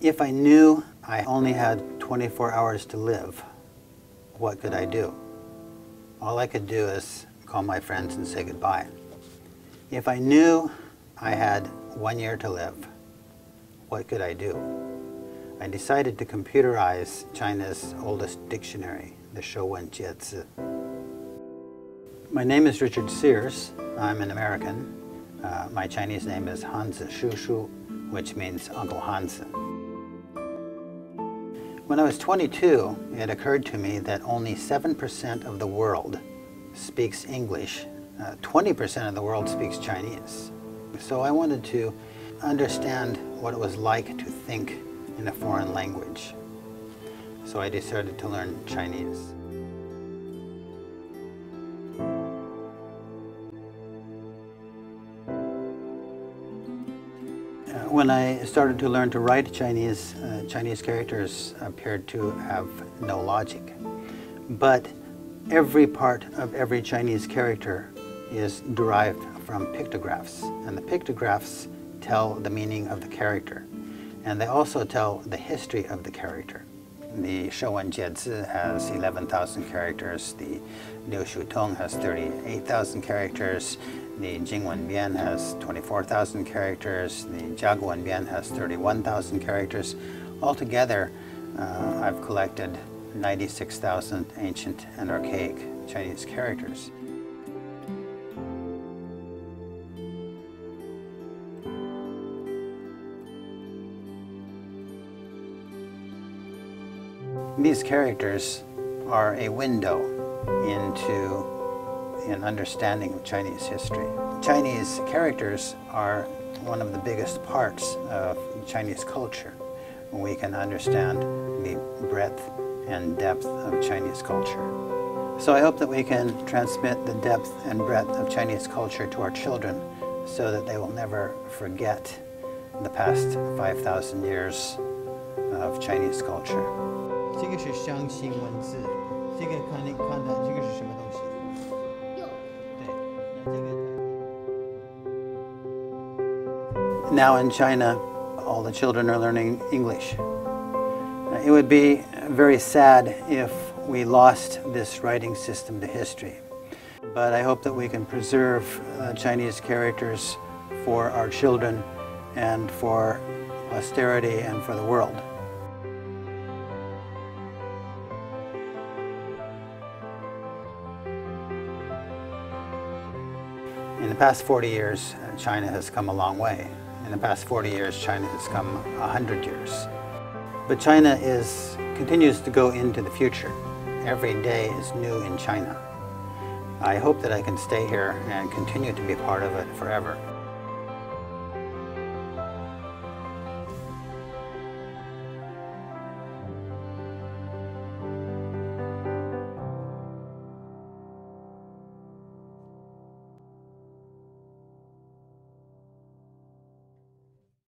If I knew I only had 24 hours to live, what could I do? All I could do is call my friends and say goodbye. If I knew I had one year to live, what could I do? I decided to computerize China's oldest dictionary, the Shuowen Jiezi. My name is Richard Sears. I'm an American. Uh, my Chinese name is Hanzi Shushu, which means Uncle Hanzi. When I was 22, it occurred to me that only 7% of the world speaks English. 20% uh, of the world speaks Chinese. So I wanted to understand what it was like to think in a foreign language. So I decided to learn Chinese. When I started to learn to write Chinese, uh, Chinese characters appeared to have no logic. But every part of every Chinese character is derived from pictographs, and the pictographs tell the meaning of the character, and they also tell the history of the character. The Shuowen Jiezi has 11,000 characters, the Liu Shu Tong has 38,000 characters, the Jinwen Bian has 24,000 characters. The Jiaguwen Bian has 31,000 characters. Altogether, uh, I've collected 96,000 ancient and archaic Chinese characters. These characters are a window into in understanding of Chinese history. Chinese characters are one of the biggest parts of Chinese culture. We can understand the breadth and depth of Chinese culture. So I hope that we can transmit the depth and breadth of Chinese culture to our children so that they will never forget the past 5,000 years of Chinese culture. 这个是象形文字，这个看你看的这个是什么东西 ？now in China, all the children are learning English. It would be very sad if we lost this writing system to history. But I hope that we can preserve uh, Chinese characters for our children and for posterity and for the world. In the past 40 years, uh, China has come a long way. In the past 40 years, China has come 100 years. But China is, continues to go into the future. Every day is new in China. I hope that I can stay here and continue to be part of it forever.